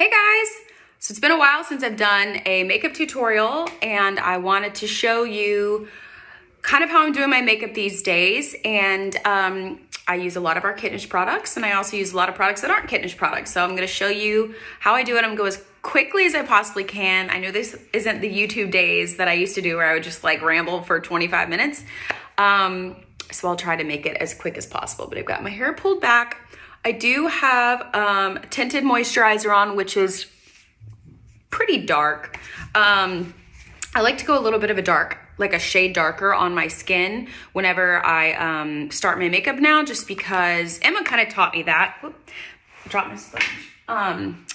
Hey guys! So it's been a while since I've done a makeup tutorial and I wanted to show you kind of how I'm doing my makeup these days. And um, I use a lot of our Kittenish products and I also use a lot of products that aren't Kittenish products. So I'm gonna show you how I do it. I'm gonna go as quickly as I possibly can. I know this isn't the YouTube days that I used to do where I would just like ramble for 25 minutes. Um, so I'll try to make it as quick as possible. But I've got my hair pulled back. I do have um, tinted moisturizer on, which is pretty dark. Um, I like to go a little bit of a dark, like a shade darker on my skin whenever I um, start my makeup now, just because Emma kind of taught me that. Drop my sponge. Um,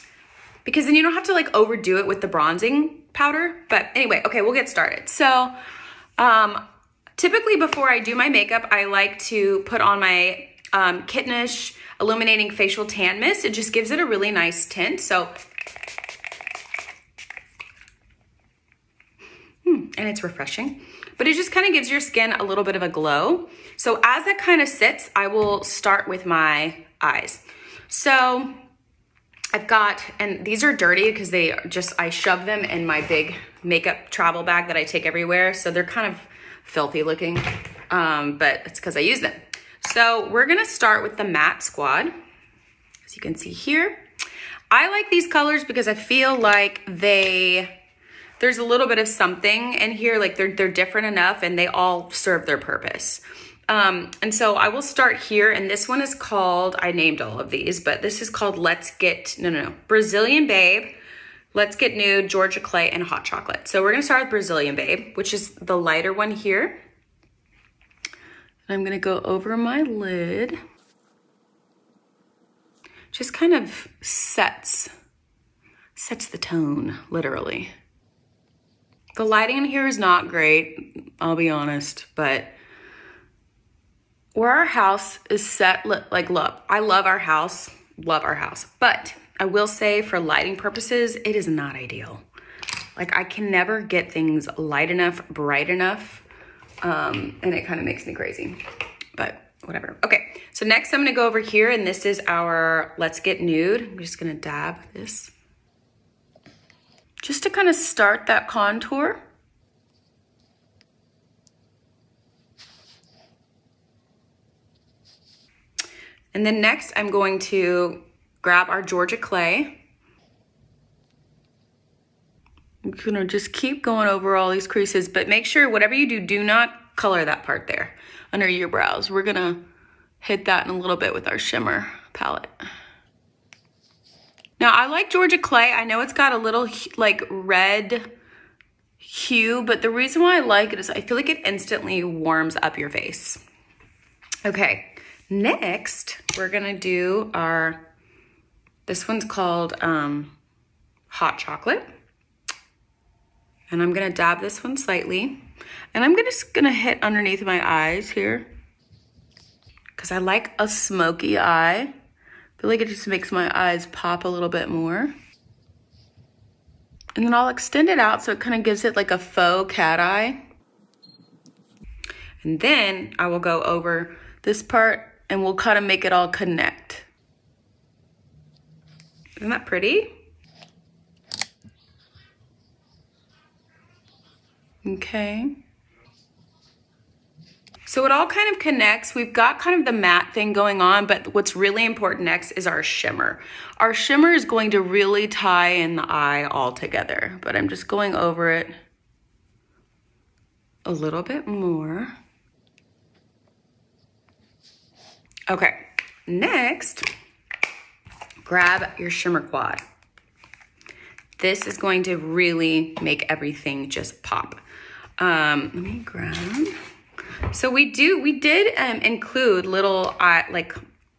because then you don't have to like overdo it with the bronzing powder. But anyway, okay, we'll get started. So um, typically before I do my makeup, I like to put on my um, Kittenish Illuminating Facial Tan Mist. It just gives it a really nice tint. So, hmm, and it's refreshing. But it just kind of gives your skin a little bit of a glow. So as that kind of sits, I will start with my eyes. So I've got, and these are dirty because they just, I shove them in my big makeup travel bag that I take everywhere. So they're kind of filthy looking, um, but it's because I use them. So we're gonna start with the matte squad. As you can see here. I like these colors because I feel like they, there's a little bit of something in here, like they're, they're different enough and they all serve their purpose. Um, and so I will start here, and this one is called, I named all of these, but this is called Let's Get, no, no, no, Brazilian Babe, Let's Get Nude, Georgia Clay, and Hot Chocolate. So we're gonna start with Brazilian Babe, which is the lighter one here. I'm gonna go over my lid. Just kind of sets, sets the tone, literally. The lighting in here is not great, I'll be honest, but where our house is set, like look, I love our house, love our house, but I will say for lighting purposes, it is not ideal. Like I can never get things light enough, bright enough um, and it kind of makes me crazy, but whatever. Okay, so next I'm gonna go over here and this is our Let's Get Nude. I'm just gonna dab this. Just to kind of start that contour. And then next I'm going to grab our Georgia Clay. I'm gonna just keep going over all these creases, but make sure whatever you do, do not color that part there under your brows. We're gonna hit that in a little bit with our shimmer palette. Now I like Georgia Clay. I know it's got a little like red hue, but the reason why I like it is I feel like it instantly warms up your face. Okay, next we're gonna do our, this one's called um, Hot Chocolate. And I'm gonna dab this one slightly. And I'm gonna, just gonna hit underneath my eyes here. Cause I like a smoky eye. I feel like it just makes my eyes pop a little bit more. And then I'll extend it out so it kind of gives it like a faux cat eye. And then I will go over this part and we'll kind of make it all connect. Isn't that pretty? Okay. So it all kind of connects. We've got kind of the matte thing going on, but what's really important next is our shimmer. Our shimmer is going to really tie in the eye all together, but I'm just going over it a little bit more. Okay, next, grab your shimmer quad. This is going to really make everything just pop. Um, let me grab. So we do, we did um, include little eye, like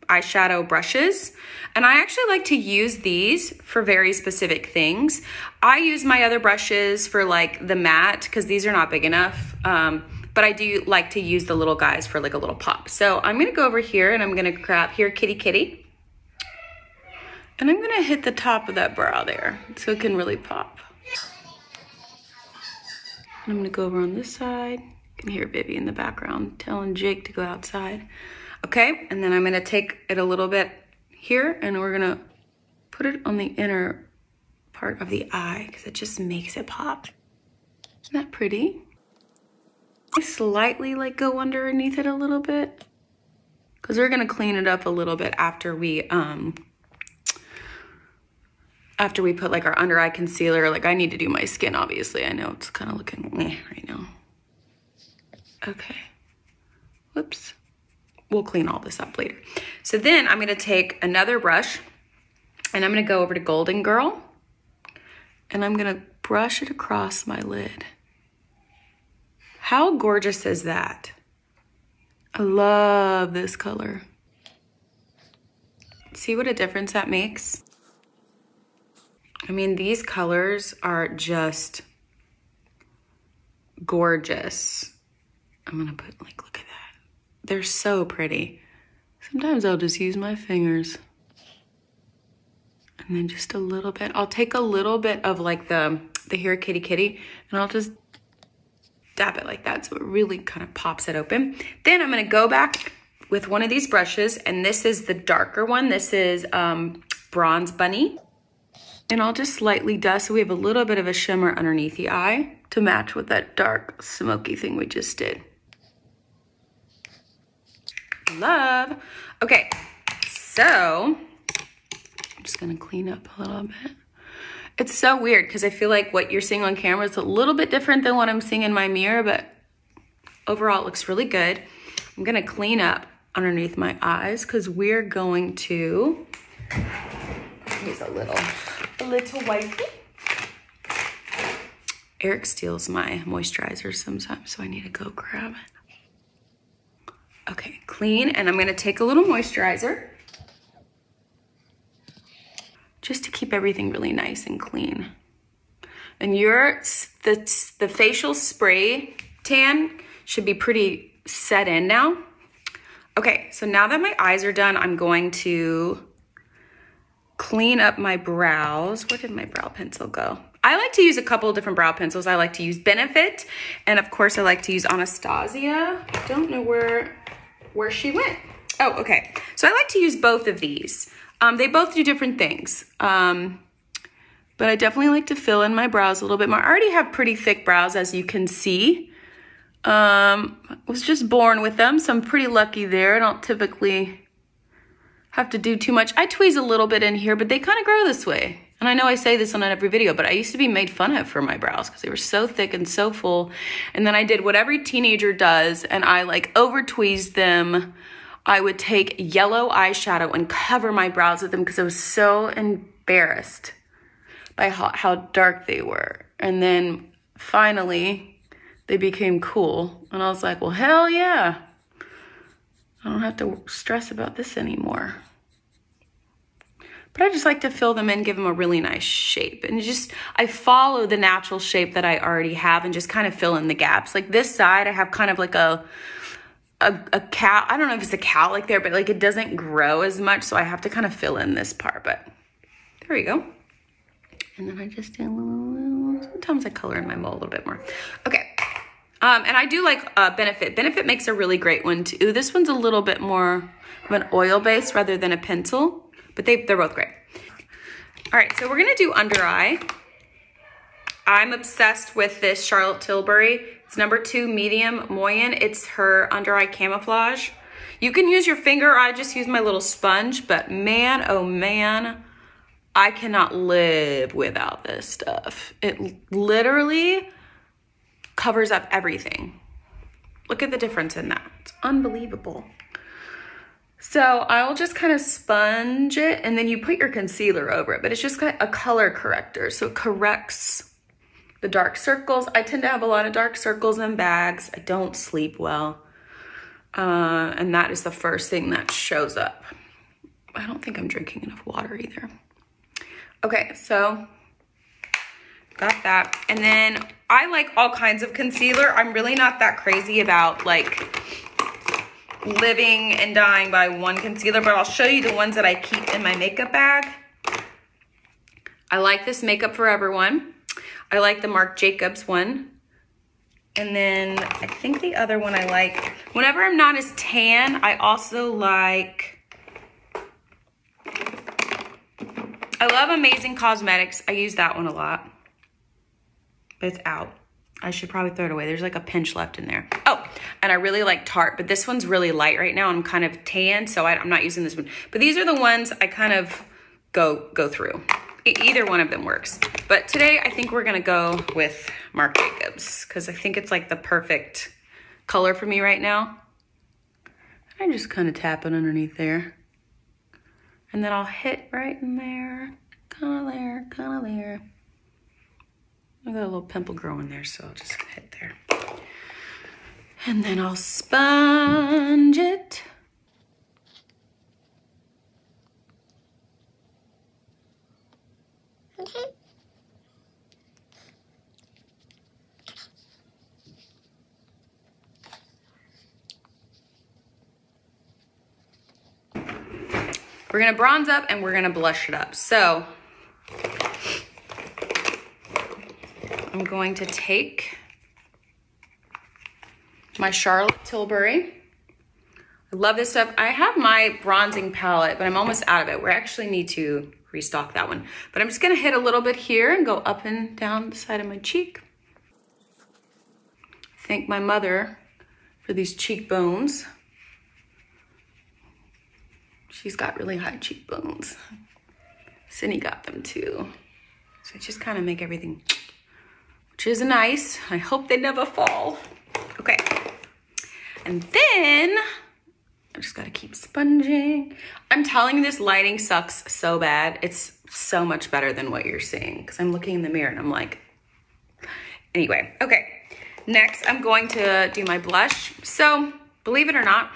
eyeshadow brushes. And I actually like to use these for very specific things. I use my other brushes for like the matte because these are not big enough. Um, but I do like to use the little guys for like a little pop. So I'm gonna go over here and I'm gonna grab here, kitty kitty. And I'm gonna hit the top of that brow there so it can really pop. I'm gonna go over on this side. You can hear Vivi in the background telling Jake to go outside. Okay, and then I'm gonna take it a little bit here and we're gonna put it on the inner part of the eye because it just makes it pop. Isn't that pretty? I slightly like go underneath it a little bit because we're gonna clean it up a little bit after we um after we put like our under eye concealer. Like I need to do my skin obviously. I know it's kind of looking meh right now. Okay. Whoops. We'll clean all this up later. So then I'm gonna take another brush and I'm gonna go over to Golden Girl and I'm gonna brush it across my lid. How gorgeous is that? I love this color. See what a difference that makes? I mean, these colors are just gorgeous. I'm gonna put like, look at that. They're so pretty. Sometimes I'll just use my fingers. And then just a little bit. I'll take a little bit of like the, the Here Kitty Kitty and I'll just dab it like that so it really kind of pops it open. Then I'm gonna go back with one of these brushes and this is the darker one. This is um, Bronze Bunny. And I'll just slightly dust so we have a little bit of a shimmer underneath the eye to match with that dark smoky thing we just did. Love. Okay, so I'm just gonna clean up a little bit. It's so weird because I feel like what you're seeing on camera is a little bit different than what I'm seeing in my mirror, but overall it looks really good. I'm gonna clean up underneath my eyes because we're going to use a little, a little wipey. Eric steals my moisturizer sometimes, so I need to go grab it. Okay, clean, and I'm gonna take a little moisturizer just to keep everything really nice and clean. And your, the, the facial spray tan should be pretty set in now. Okay, so now that my eyes are done, I'm going to clean up my brows. Where did my brow pencil go? I like to use a couple different brow pencils. I like to use Benefit, and of course I like to use Anastasia. Don't know where, where she went. Oh, okay. So I like to use both of these. Um, they both do different things. Um, but I definitely like to fill in my brows a little bit more. I already have pretty thick brows, as you can see. Um, was just born with them, so I'm pretty lucky there. I don't typically have to do too much. I tweeze a little bit in here, but they kind of grow this way. And I know I say this on every video, but I used to be made fun of for my brows because they were so thick and so full. And then I did what every teenager does, and I like over tweezed them I would take yellow eyeshadow and cover my brows with them because I was so embarrassed by how, how dark they were. And then finally, they became cool. And I was like, well, hell yeah. I don't have to stress about this anymore. But I just like to fill them in, give them a really nice shape. And just, I follow the natural shape that I already have and just kind of fill in the gaps. Like this side, I have kind of like a, a, a cow. I don't know if it's a cow like there, but like it doesn't grow as much. So I have to kind of fill in this part, but there we go. And then I just do a little, sometimes I color in my mole a little bit more. Okay. Um, and I do like uh, Benefit. Benefit makes a really great one too. This one's a little bit more of an oil base rather than a pencil, but they, they're both great. All right, so we're gonna do under eye. I'm obsessed with this Charlotte Tilbury it's number two, medium Moyen. It's her under eye camouflage. You can use your finger. I just use my little sponge, but man, oh man, I cannot live without this stuff. It literally covers up everything. Look at the difference in that. It's unbelievable. So I'll just kind of sponge it and then you put your concealer over it, but it's just a color corrector. So it corrects the dark circles. I tend to have a lot of dark circles and bags. I don't sleep well. Uh, and that is the first thing that shows up. I don't think I'm drinking enough water either. Okay, so got that. And then I like all kinds of concealer. I'm really not that crazy about like living and dying by one concealer, but I'll show you the ones that I keep in my makeup bag. I like this Makeup Forever one. I like the Marc Jacobs one. And then I think the other one I like, whenever I'm not as tan, I also like I love Amazing Cosmetics. I use that one a lot. But it's out. I should probably throw it away. There's like a pinch left in there. Oh, and I really like Tarte, but this one's really light right now. I'm kind of tan, so I, am not using this one. But these are the ones I kind of go go through. E either one of them works. But today I think we're gonna go with Marc Jacobs because I think it's like the perfect color for me right now. I just kind of tap it underneath there. And then I'll hit right in there, kind of there, kind of there. I got a little pimple growing there, so I'll just hit there. And then I'll sponge it. Okay. We're gonna bronze up and we're gonna blush it up. So I'm going to take my Charlotte Tilbury. I love this stuff. I have my bronzing palette, but I'm almost out of it. We actually need to restock that one. But I'm just gonna hit a little bit here and go up and down the side of my cheek. Thank my mother for these cheekbones. She's got really high cheekbones. Cindy got them too. So I just kind of make everything which is nice. I hope they never fall. Okay. And then I just gotta keep sponging. I'm telling you this lighting sucks so bad. It's so much better than what you're seeing because I'm looking in the mirror and I'm like, anyway, okay. Next, I'm going to do my blush. So believe it or not,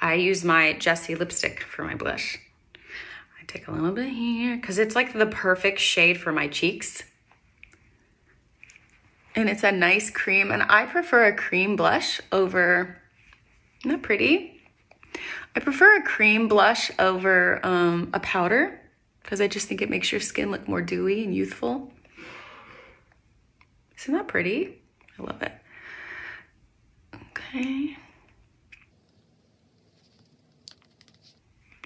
I use my Jessie lipstick for my blush. I take a little bit here because it's like the perfect shade for my cheeks and it's a nice cream and I prefer a cream blush over, not pretty? I prefer a cream blush over um, a powder because I just think it makes your skin look more dewy and youthful. Isn't that pretty? I love it. Okay.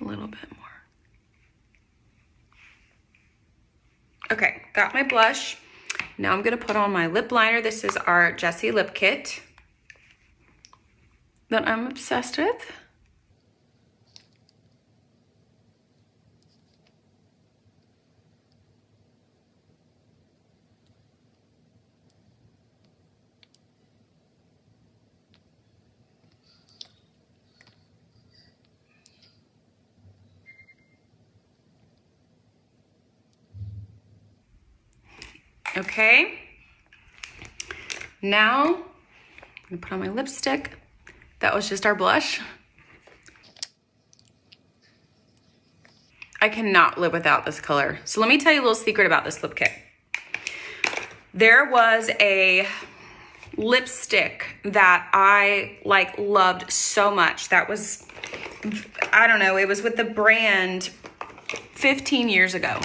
A little bit more. Okay, got my blush. Now I'm gonna put on my lip liner. This is our Jessie Lip Kit that I'm obsessed with. Okay. Now, I'm gonna put on my lipstick. That was just our blush. I cannot live without this color. So let me tell you a little secret about this lip kit. There was a lipstick that I like loved so much. That was, I don't know, it was with the brand 15 years ago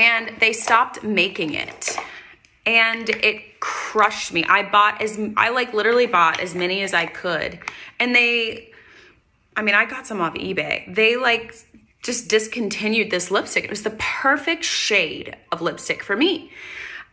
and they stopped making it and it crushed me. I bought as, I like literally bought as many as I could. And they, I mean, I got some off eBay. They like just discontinued this lipstick. It was the perfect shade of lipstick for me.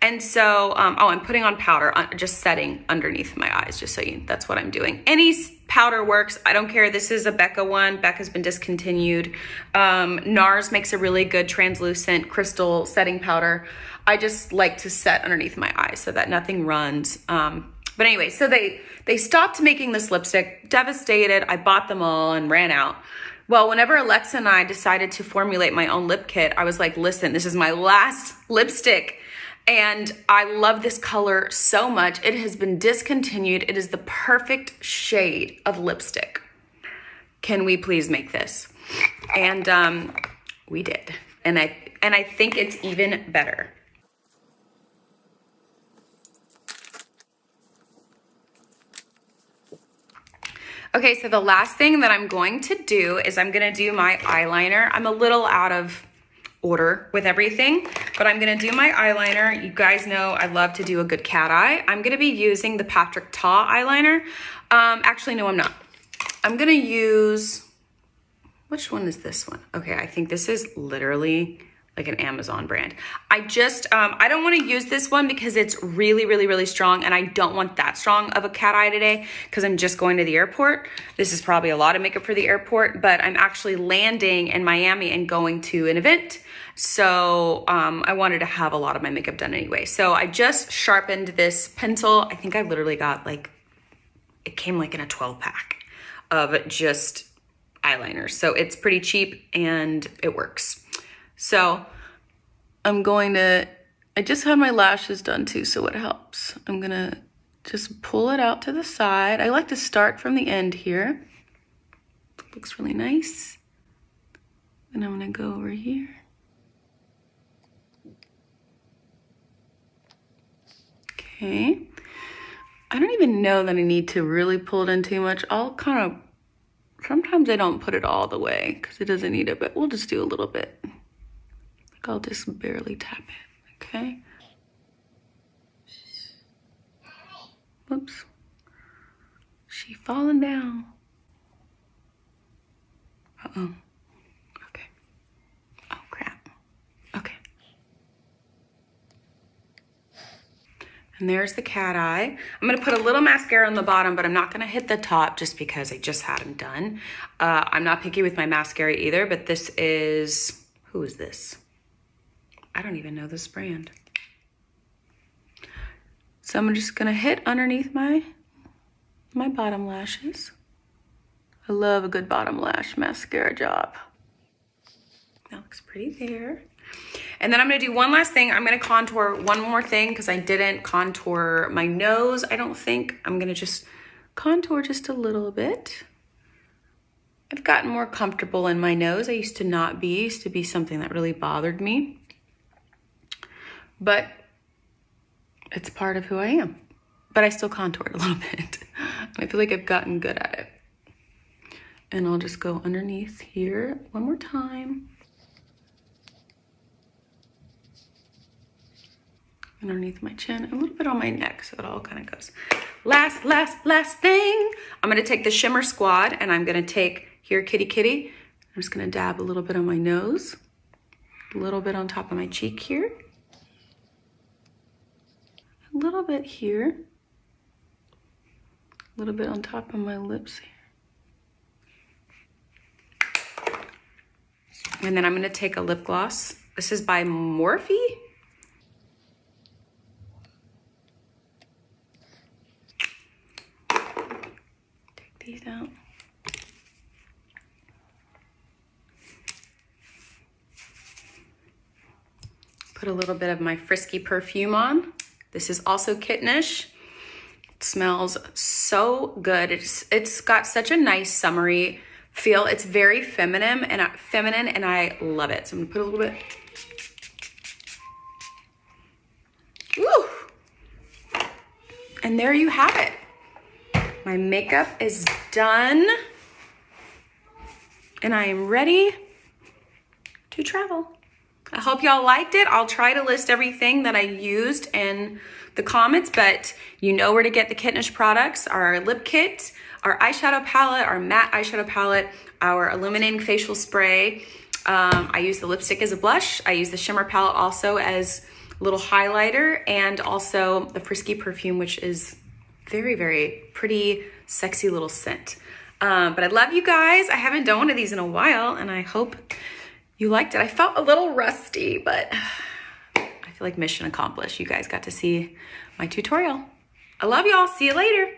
And so, um, oh, I'm putting on powder, uh, just setting underneath my eyes, just so you, that's what I'm doing. Any powder works. I don't care. This is a Becca one. Becca's been discontinued. Um, NARS makes a really good translucent crystal setting powder. I just like to set underneath my eyes so that nothing runs. Um, but anyway, so they, they stopped making this lipstick, devastated. I bought them all and ran out. Well, whenever Alexa and I decided to formulate my own lip kit, I was like, listen, this is my last lipstick and I love this color so much. It has been discontinued. It is the perfect shade of lipstick. Can we please make this? And um, we did. And I, and I think it's even better. Okay, so the last thing that I'm going to do is I'm gonna do my eyeliner. I'm a little out of order with everything, but I'm gonna do my eyeliner. You guys know I love to do a good cat eye. I'm gonna be using the Patrick Ta eyeliner. Um, actually, no, I'm not. I'm gonna use which one is this one? Okay, I think this is literally like an Amazon brand. I just, um, I don't wanna use this one because it's really, really, really strong and I don't want that strong of a cat eye today because I'm just going to the airport. This is probably a lot of makeup for the airport, but I'm actually landing in Miami and going to an event. So um, I wanted to have a lot of my makeup done anyway. So I just sharpened this pencil. I think I literally got like, it came like in a 12 pack of just eyeliners. So it's pretty cheap and it works. So I'm going to, I just had my lashes done too, so it helps. I'm gonna just pull it out to the side. I like to start from the end here. Looks really nice. And I'm gonna go over here. Okay. I don't even know that I need to really pull it in too much. I'll kind of, sometimes I don't put it all the way because it doesn't need it, but we'll just do a little bit. Like I'll just barely tap it, okay? Whoops. She falling down. Uh-oh. Okay. Oh, crap. Okay. And there's the cat eye. I'm gonna put a little mascara on the bottom, but I'm not gonna hit the top just because I just had them done. Uh, I'm not picky with my mascara either, but this is, who is this? I don't even know this brand. So I'm just gonna hit underneath my, my bottom lashes. I love a good bottom lash mascara job. That looks pretty there. And then I'm gonna do one last thing. I'm gonna contour one more thing because I didn't contour my nose, I don't think. I'm gonna just contour just a little bit. I've gotten more comfortable in my nose. I used to not be, used to be something that really bothered me but it's part of who I am. But I still contour a little bit. I feel like I've gotten good at it. And I'll just go underneath here one more time. Underneath my chin, a little bit on my neck, so it all kind of goes. Last, last, last thing. I'm gonna take the Shimmer Squad and I'm gonna take, here, kitty, kitty. I'm just gonna dab a little bit on my nose, a little bit on top of my cheek here a little bit here, a little bit on top of my lips here. And then I'm gonna take a lip gloss. This is by Morphe. These out. Put a little bit of my Frisky perfume on. This is also kittenish. It smells so good. It's it's got such a nice summery feel. It's very feminine and uh, feminine and I love it. So I'm gonna put a little bit. Woo! And there you have it. My makeup is done. And I am ready to travel. I hope y'all liked it. I'll try to list everything that I used in the comments, but you know where to get the Kittenish products, our lip kit, our eyeshadow palette, our matte eyeshadow palette, our illuminating facial spray. Um, I use the lipstick as a blush. I use the shimmer palette also as a little highlighter and also the Frisky perfume, which is very, very pretty, sexy little scent. Um, but I love you guys. I haven't done one of these in a while and I hope you liked it. I felt a little rusty, but I feel like mission accomplished. You guys got to see my tutorial. I love y'all. See you later.